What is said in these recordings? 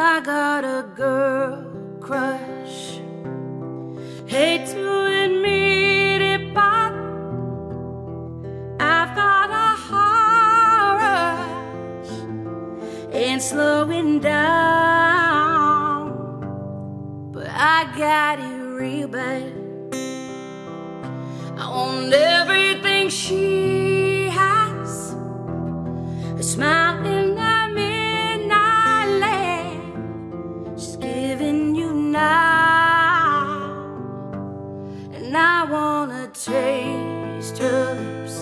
I got a girl crush. Hate to admit it, but I've got a heart rush. Ain't slowing down, but I got it real bad. I want everything she wanna taste her lips.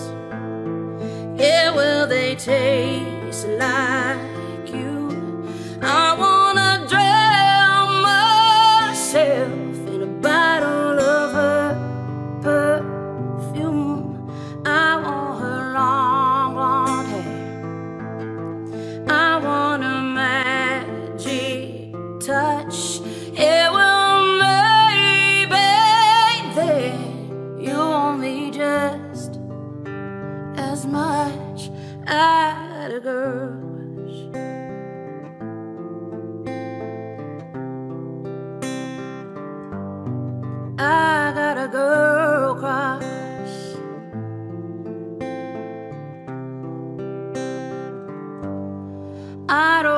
Yeah, well, they taste like you. I wanna drown myself in a bottle of her perfume. I want her long, long hair. I want a magic touch. As much as a girl. I got a girl crush. I don't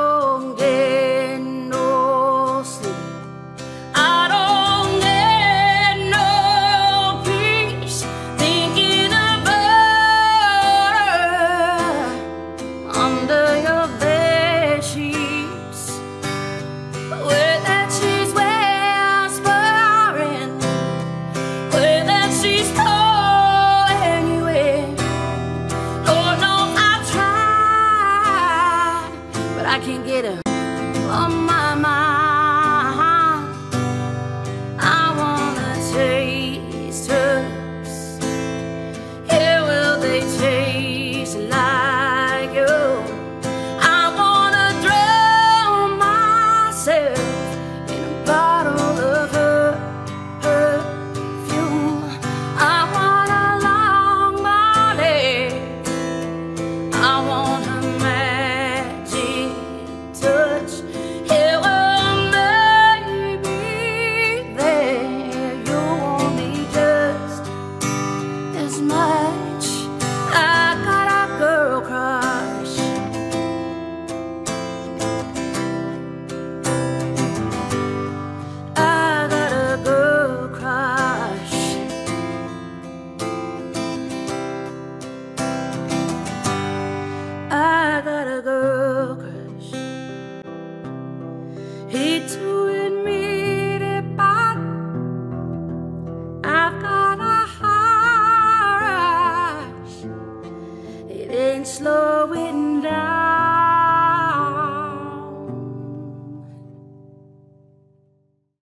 I can't get her on my.